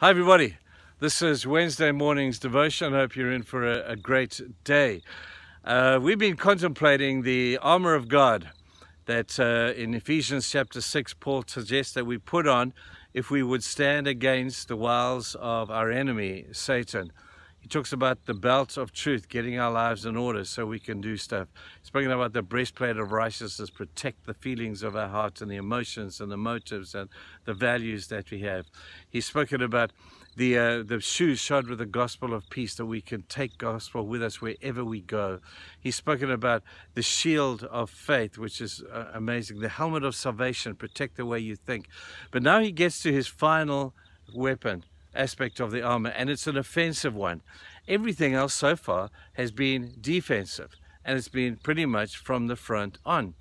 Hi, everybody. This is Wednesday morning's devotion. I hope you're in for a, a great day. Uh, we've been contemplating the armor of God that uh, in Ephesians chapter 6, Paul suggests that we put on if we would stand against the wiles of our enemy, Satan. He talks about the belt of truth, getting our lives in order so we can do stuff. He's speaking about the breastplate of righteousness, protect the feelings of our hearts and the emotions and the motives and the values that we have. He's spoken about the uh, the shoes shod with the gospel of peace that we can take gospel with us wherever we go. He's spoken about the shield of faith, which is uh, amazing. The helmet of salvation, protect the way you think. But now he gets to his final weapon aspect of the armor, and it's an offensive one. Everything else so far has been defensive, and it's been pretty much from the front on.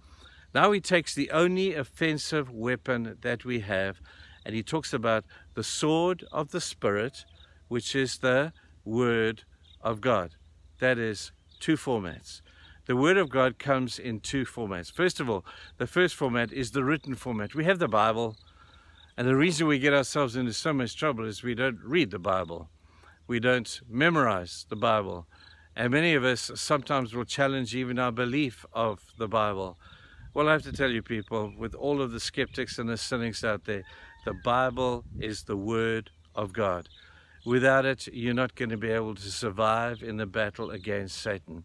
Now he takes the only offensive weapon that we have, and he talks about the sword of the Spirit, which is the Word of God. That is two formats. The Word of God comes in two formats. First of all, the first format is the written format. We have the Bible, and the reason we get ourselves into so much trouble is we don't read the Bible. We don't memorize the Bible. And many of us sometimes will challenge even our belief of the Bible. Well, I have to tell you people, with all of the skeptics and the cynics out there, the Bible is the Word of God. Without it, you're not going to be able to survive in the battle against Satan.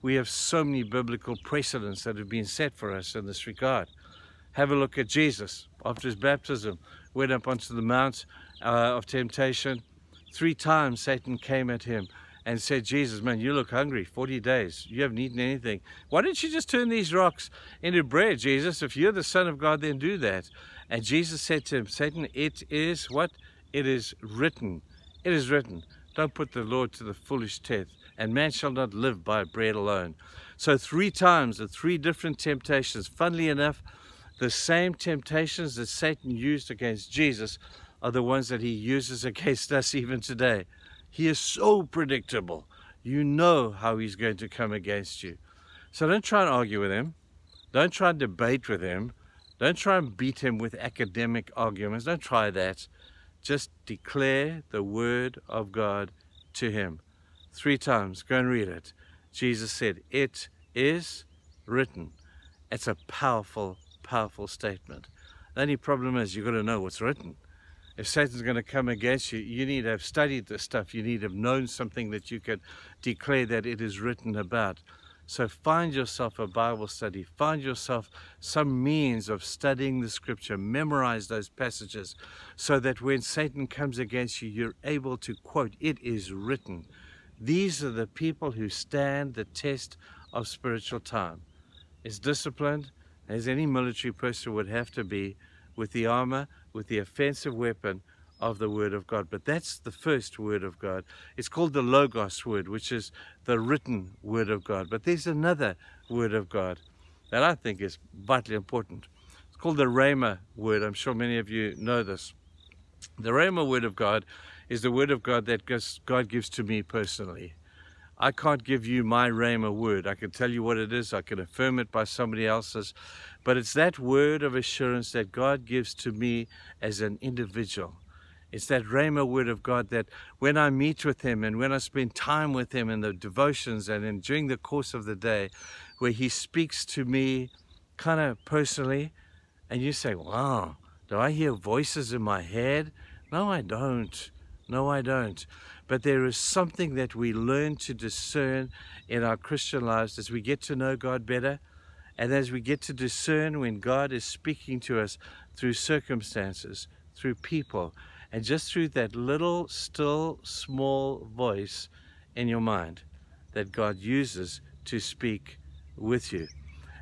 We have so many biblical precedents that have been set for us in this regard. Have a look at Jesus. After his baptism, went up onto the Mount uh, of Temptation. Three times Satan came at him and said, Jesus, man, you look hungry, 40 days. You haven't eaten anything. Why don't you just turn these rocks into bread, Jesus? If you're the Son of God, then do that. And Jesus said to him, Satan, it is what? It is written. It is written. Don't put the Lord to the foolish test, and man shall not live by bread alone. So three times, the three different temptations, funnily enough, the same temptations that Satan used against Jesus are the ones that he uses against us even today. He is so predictable. You know how he's going to come against you. So don't try and argue with him. Don't try and debate with him. Don't try and beat him with academic arguments. Don't try that. Just declare the word of God to him. Three times. Go and read it. Jesus said, It is written. It's a powerful powerful statement. The only problem is you've got to know what's written. If Satan's going to come against you, you need to have studied the stuff. You need to have known something that you can declare that it is written about. So find yourself a Bible study. Find yourself some means of studying the scripture. Memorize those passages so that when Satan comes against you, you're able to quote, It is written. These are the people who stand the test of spiritual time. It's disciplined, as any military person would have to be with the armor, with the offensive weapon of the Word of God. But that's the first Word of God. It's called the Logos Word, which is the written Word of God. But there's another Word of God that I think is vitally important. It's called the Rhema Word. I'm sure many of you know this. The Rhema Word of God is the Word of God that God gives to me personally. I can't give you my Rhema word. I can tell you what it is. I can affirm it by somebody else's. But it's that word of assurance that God gives to me as an individual. It's that Rhema word of God that when I meet with Him and when I spend time with Him in the devotions and in, during the course of the day, where He speaks to me kind of personally, and you say, wow, do I hear voices in my head? No, I don't. No, I don't. But there is something that we learn to discern in our Christian lives as we get to know God better and as we get to discern when God is speaking to us through circumstances, through people, and just through that little, still, small voice in your mind that God uses to speak with you.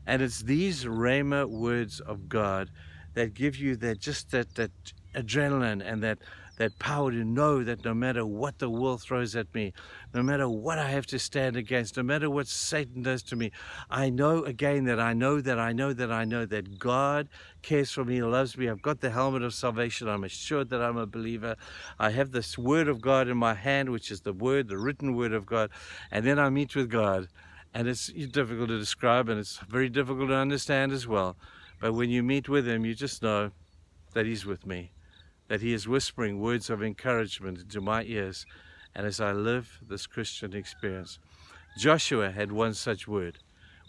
And it's these Rhema words of God that give you that just that, that adrenaline and that that power to know that no matter what the world throws at me, no matter what I have to stand against, no matter what Satan does to me, I know again that I know that I know that I know that God cares for me, loves me. I've got the helmet of salvation. I'm assured that I'm a believer. I have this word of God in my hand, which is the word, the written word of God. And then I meet with God. And it's difficult to describe and it's very difficult to understand as well. But when you meet with him, you just know that he's with me that he is whispering words of encouragement into my ears and as I live this Christian experience. Joshua had one such word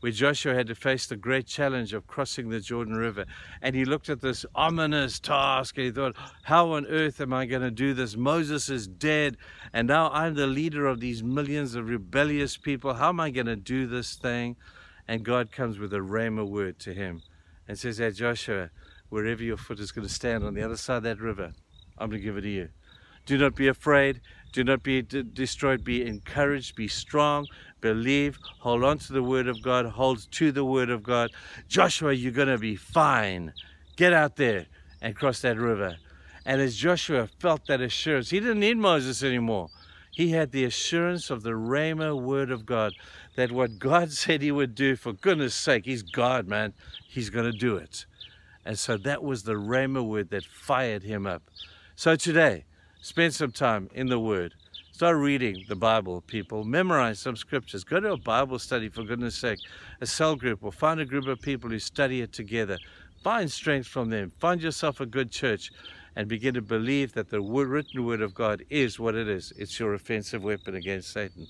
where Joshua had to face the great challenge of crossing the Jordan River. And he looked at this ominous task and he thought, how on earth am I going to do this? Moses is dead and now I'm the leader of these millions of rebellious people. How am I going to do this thing? And God comes with a rhema word to him and says, hey Joshua, wherever your foot is going to stand on the other side of that river, I'm going to give it to you. Do not be afraid. Do not be destroyed. Be encouraged. Be strong. Believe. Hold on to the word of God. Hold to the word of God. Joshua, you're going to be fine. Get out there and cross that river. And as Joshua felt that assurance, he didn't need Moses anymore. He had the assurance of the Rhema word of God that what God said he would do, for goodness sake, he's God, man. He's going to do it. And so that was the Rhema word that fired him up. So today, spend some time in the Word. Start reading the Bible, people. Memorize some scriptures. Go to a Bible study, for goodness sake. A cell group or find a group of people who study it together. Find strength from them. Find yourself a good church and begin to believe that the written word of God is what it is. It's your offensive weapon against Satan.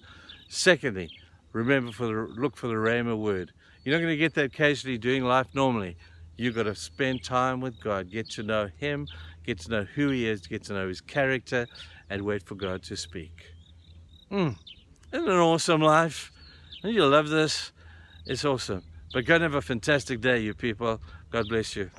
Secondly, remember for the, look for the Rhema word. You're not going to get that casually doing life normally. You've got to spend time with God, get to know Him, get to know who He is, get to know His character, and wait for God to speak. Mm, isn't it an awesome life? Don't you love this? It's awesome. But go and have a fantastic day, you people. God bless you.